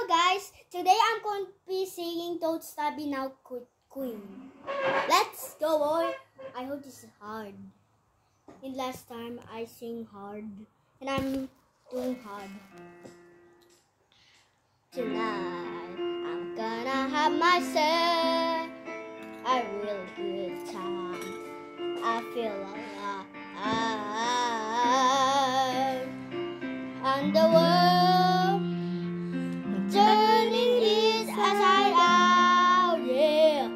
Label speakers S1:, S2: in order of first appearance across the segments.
S1: Hello guys, today I'm going to be singing Don't Stop Me Now Queen. Let's go boy. I hope this is hard. In last time I sing hard and I'm doing hard. Tonight I'm gonna have myself a real good time. I feel alive. Is upside out, oh, yeah.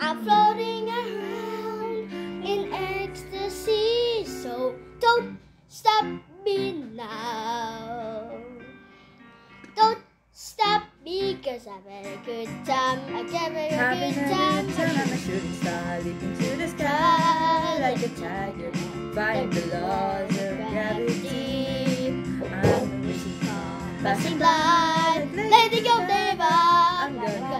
S1: I'm floating around in ecstasy, so don't stop me now. Don't stop me, cause I've had a good time. I have had a
S2: Having
S1: good
S2: a
S1: time.
S2: good time, I'm a shooting star leaping to the sky like a tiger, defying the laws of gravity. I'm a wishing star,
S1: Passing by,
S2: by,
S1: Lady Godiva.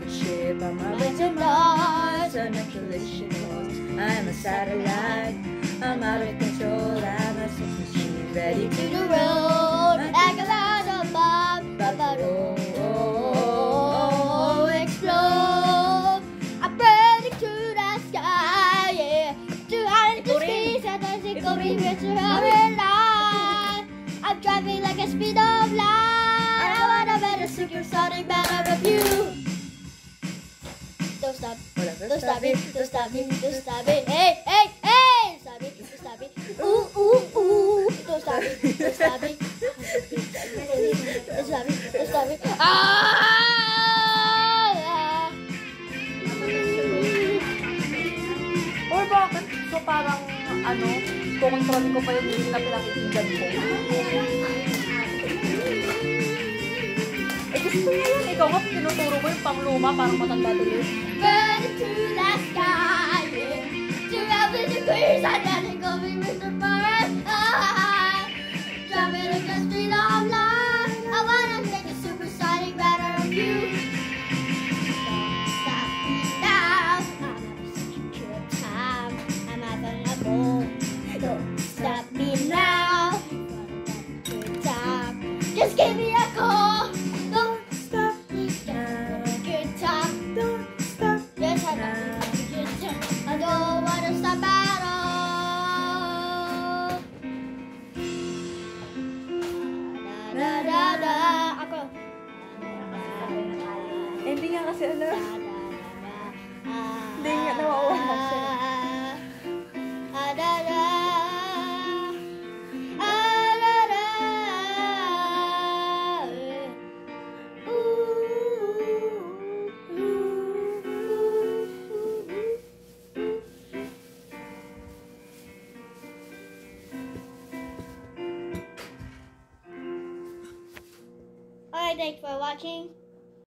S2: rocket ship on my way to Mars on a collision course. I'm a satellite. I'm out of control. I'm a sex machine ready
S1: To the road, like a lot of bomb, oh, explode. I'm burning to the sky, yeah. To hide the space, I think of me with having life. I'm driving like a speed of light. I wanna better supersonic battle of you. Don't stop. It, don't stop it, don't stop it. Hey, hey, hey! Stop it, don't stop it. Ooh, ooh, ooh. Don't stop it, don't stop it. Don't stop it, don't stop it. Ah!
S3: Or bakit? So parang, ano, kukontrolin ko pa yung music na pinakikinggan ko. Eh gusto mo yan. Ikaw nga, tinuturo mo yung pangluma, parang matanda tuloy.
S1: Burning to the sky. To every degrees, I gotta go be Mr. Forest.
S2: Hindi kasi Hindi nawawala siya.
S1: Alright, thanks for watching.